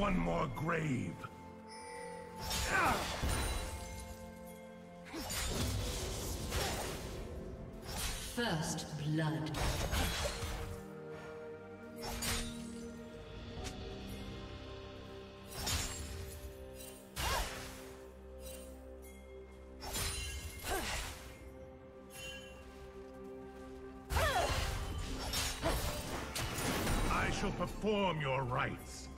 one more grave. First blood. I shall perform your rites.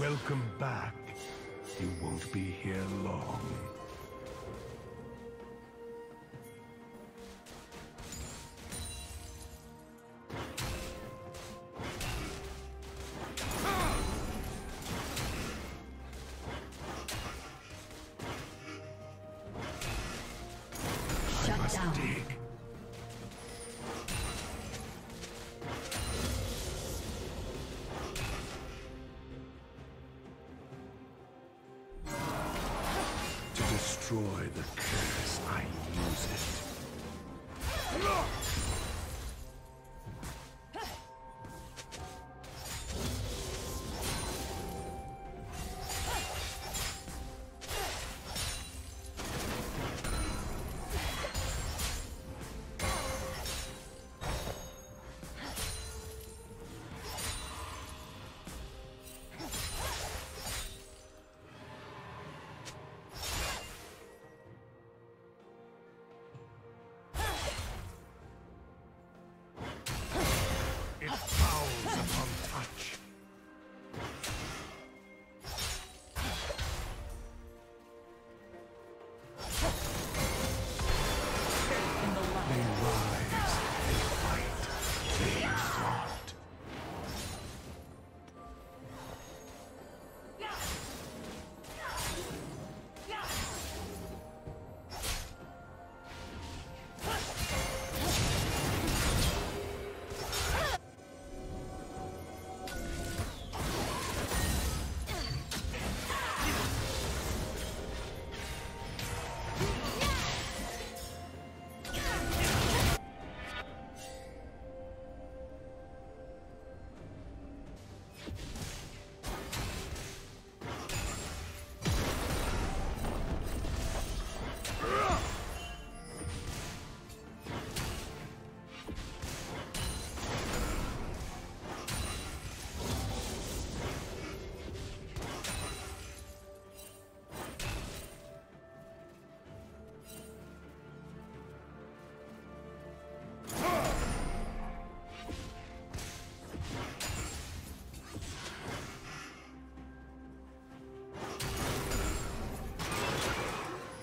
Welcome back. You won't be here long.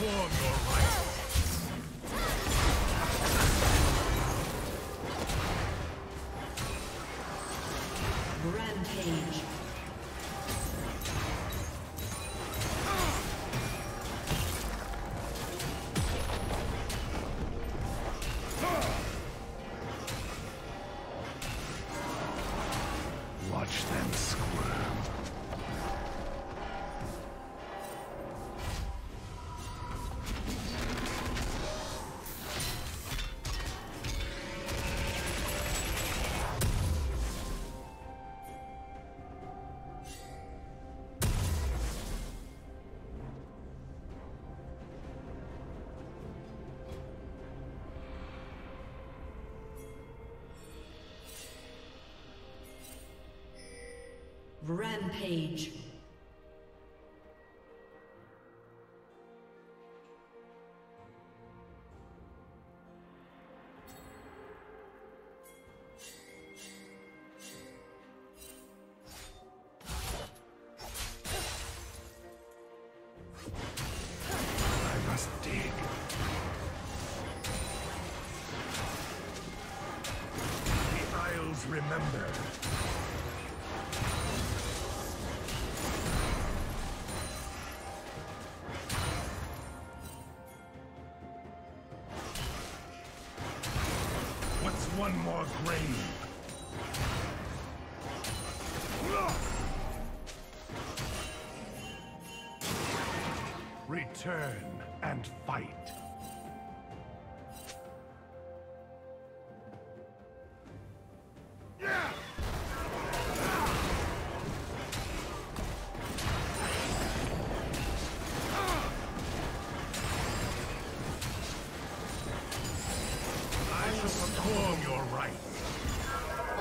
Shall Rampage. I must dig. The Isles remember. Return and fight. I shall perform your rites.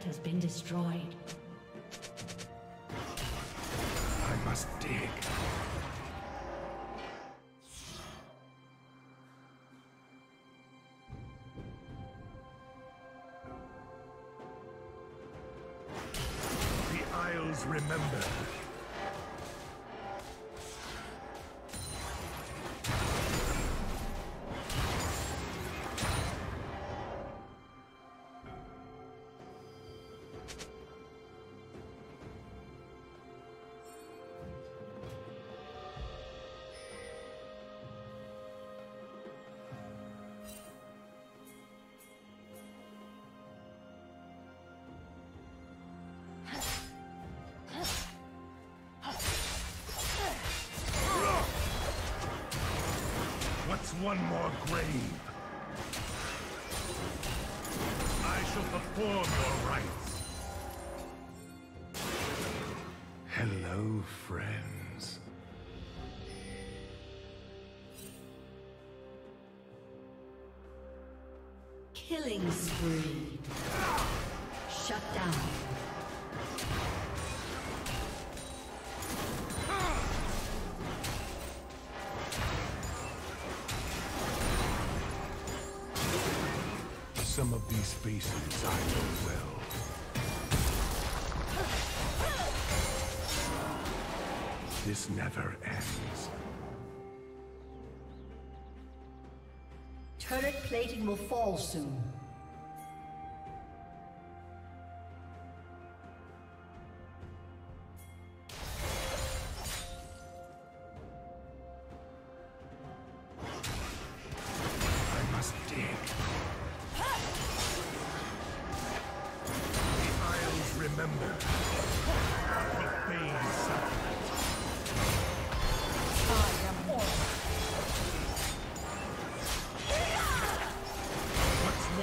Turret has been destroyed. I must dig. The Isles remember. One more grave? I shall perform your rites. Hello, friends. Killing spree. Shut down. These spaces I know well. This never ends. Turret plating will fall soon.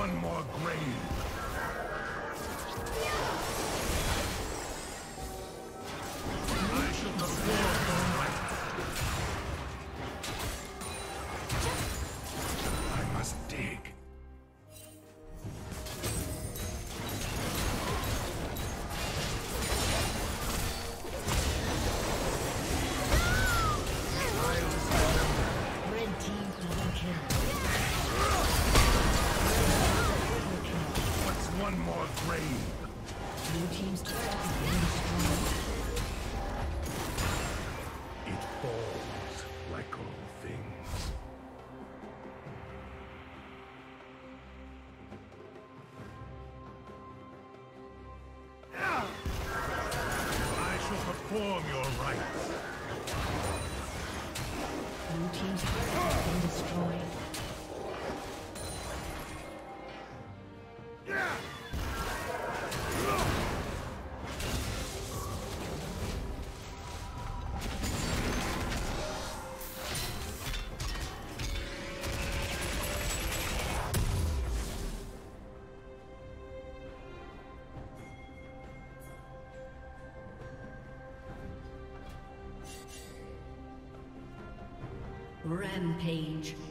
one more grave. Your rites. Blue team's turret has been destroyed. Rampage.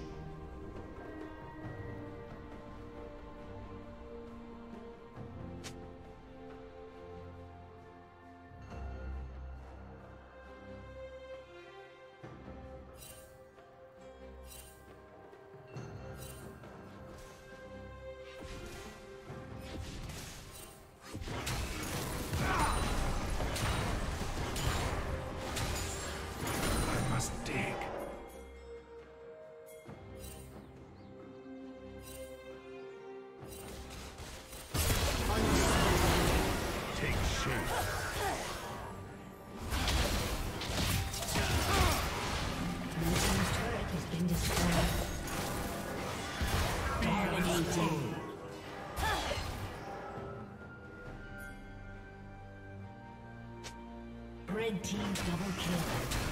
Red team double kill.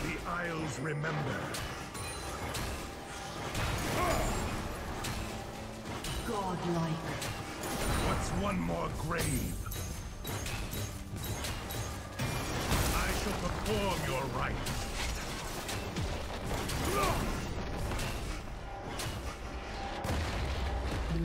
The Isles remember. Godlike. What's one more grave? I shall perform your rites.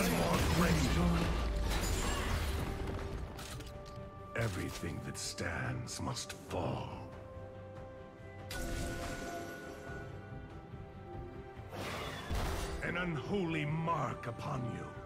One more? Everything that stands must fall. An unholy mark upon you.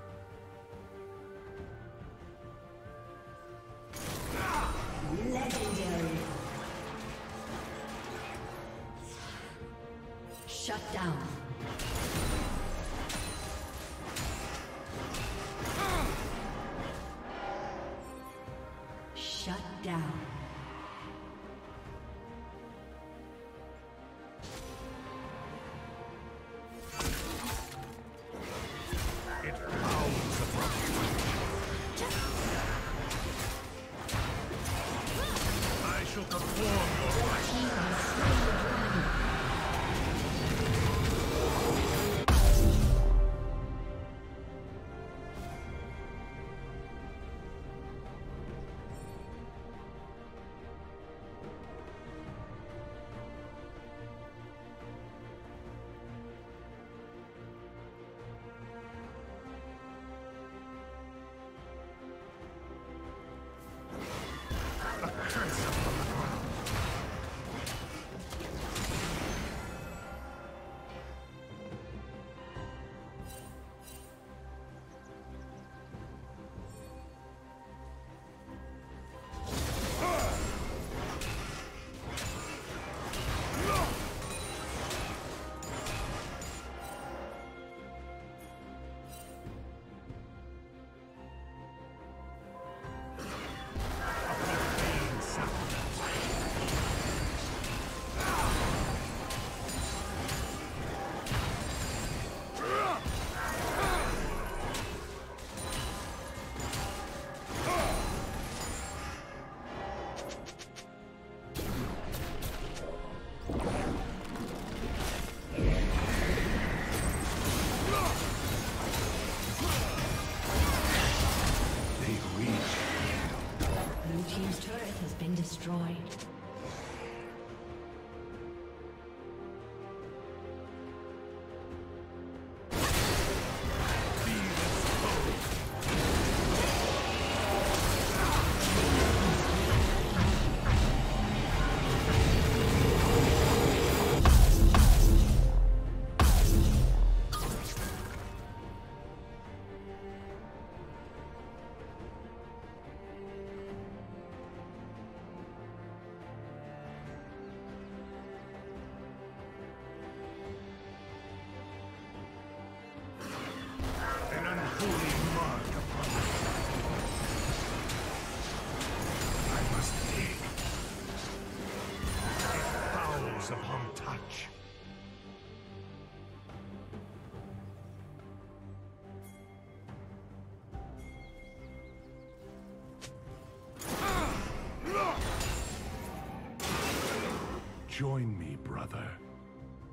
Join me, brother.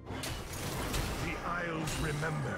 The Isles remember.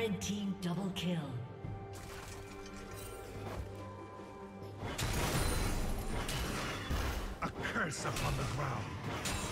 Red team double kill. A curse upon the ground.